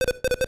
you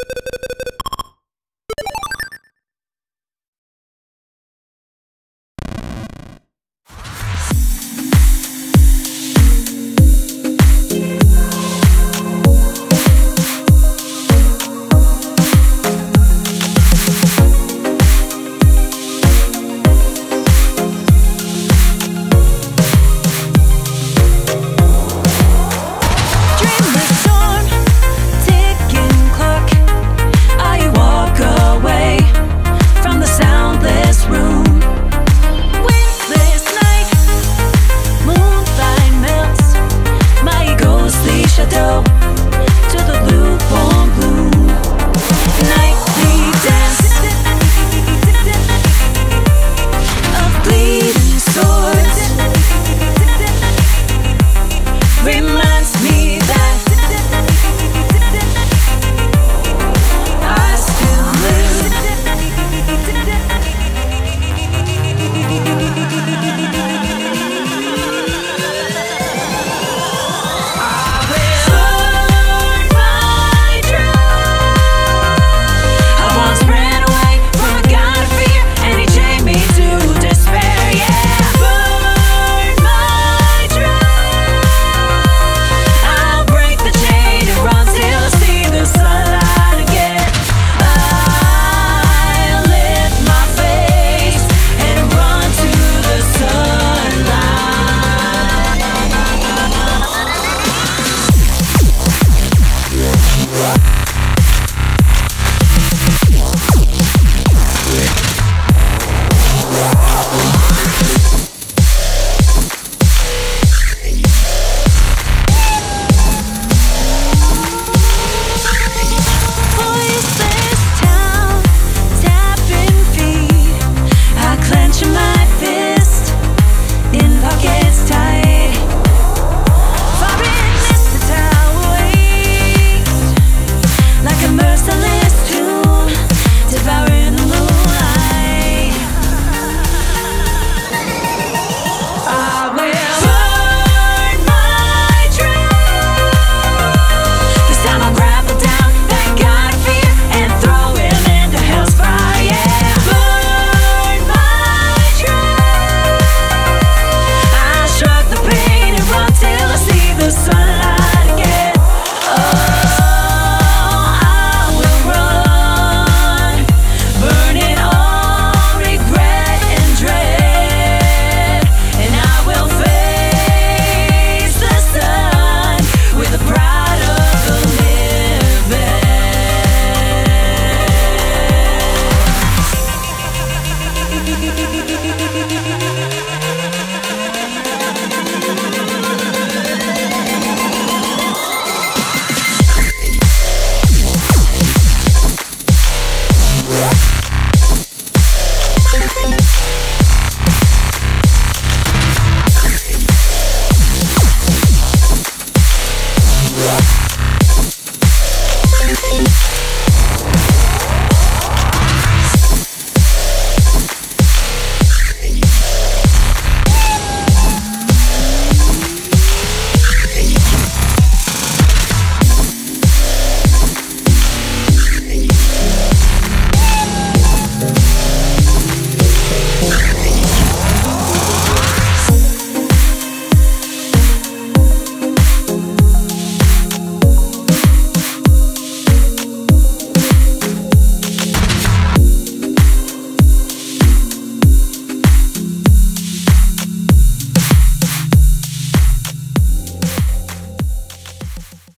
Remember Yeah.